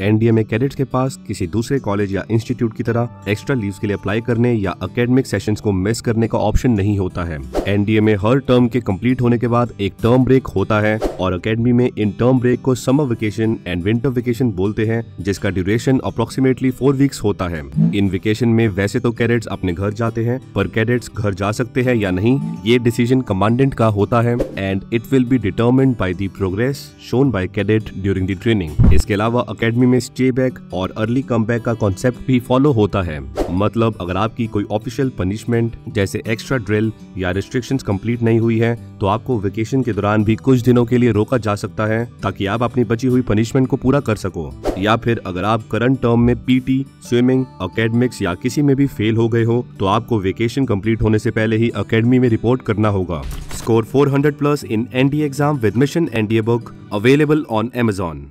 NDA में cadets के पास किसी दूसरे कॉलेज या इंस्टीट्यूट की तरह एक्स्ट्रा लीव के लिए अप्लाई करने या अकेडमिक सेशंस को मिस करने का ऑप्शन नहीं होता है। एनडीए में हर टर्म के कंप्लीट होने के बाद एक टर्म ब्रेक होता है और अकेडमी में इन टर्म ब्रेक को summer vacation and winter vacation बोलते हैं, जिसका ड्यूरेशन अप्रोक्सीमेटली फोर वीक्स होता है। इन वेकेशन में वैसे तो कैडेट्स अपने घर जाते हैं, पर कैडेट्स घर जा सकते हैं या नहीं, ये डिसीज़न कमांडेंट का होता है and it will be determined by the progress shown by cadet during the training इसके अलावा अकेडमी में स्टे बैक और अर्ली कम का कॉन्सेप्ट भी फॉलो होता है। मतलब अगर आपकी कोई ऑफिशियल पनिशमेंट जैसे एक्स्ट्रा ड्रिल या रिस्ट्रिक्शंस कंप्लीट नहीं हुई है तो आपको वेकेशन के दौरान भी कुछ दिनों के लिए रोका जा सकता है, ताकि आप अपनी बची हुई पनिशमेंट को पूरा कर सको। या फिर, अगर आप करंट टर्म में पीटी स्विमिंग अकेडमिक्स या किसी में भी फेल हो गए हो तो आपको वेकेशन कंप्लीट होने से पहले ही अकेडमी में रिपोर्ट करना होगा। Score 400 plus in NDA exam with mission NDA book available on Amazon